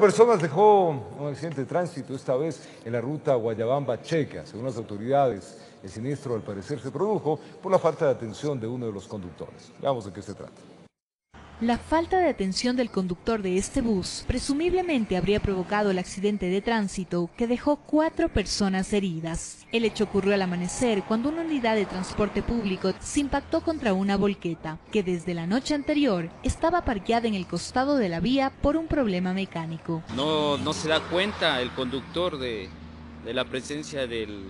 personas dejó un accidente de tránsito, esta vez en la ruta Guayabamba-Checa. Según las autoridades, el siniestro al parecer se produjo por la falta de atención de uno de los conductores. Veamos de qué se trata. La falta de atención del conductor de este bus presumiblemente habría provocado el accidente de tránsito que dejó cuatro personas heridas. El hecho ocurrió al amanecer cuando una unidad de transporte público se impactó contra una volqueta que desde la noche anterior estaba parqueada en el costado de la vía por un problema mecánico. No, no se da cuenta el conductor de, de la presencia del,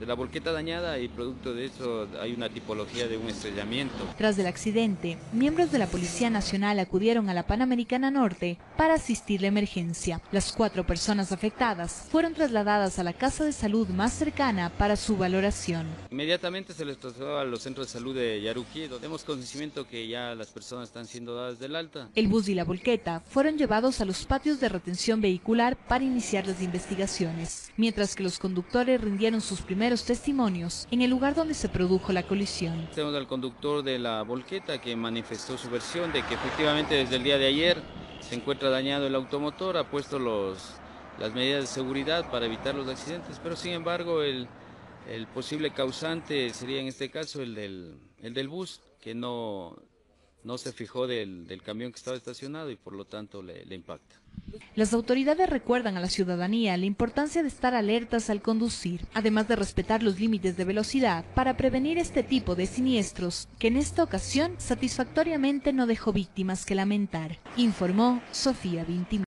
de la volqueta dañada y producto de eso hay una tipología de un estrellamiento. Tras el accidente, miembros de la Policía Nacional acudieron a la Panamericana Norte para asistir la emergencia. Las cuatro personas afectadas fueron trasladadas a la casa de salud más cercana para su valoración. Inmediatamente se les trasladó a los centros de salud de Yaruquí, donde tenemos conocimiento que ya las personas están siendo dadas del alta. El bus y la volqueta fueron llevados a los patios de retención vehicular para iniciar las investigaciones, mientras que los conductores rindieron sus primeros testimonios en el lugar donde se produjo la colisión. Tenemos al conductor de la volqueta que manifestó su versión de que efectivamente desde el día de ayer se encuentra dañado el automotor, ha puesto los, las medidas de seguridad para evitar los accidentes, pero sin embargo el, el posible causante sería en este caso el del, el del bus, que no, no se fijó del, del, camión que estaba estacionado y por lo tanto le, le, impacta. Las autoridades recuerdan a la ciudadanía la importancia de estar alertas al conducir, además de respetar los límites de velocidad para prevenir este tipo de siniestros, que en esta ocasión satisfactoriamente no dejó víctimas que lamentar, informó Sofía Vintimí.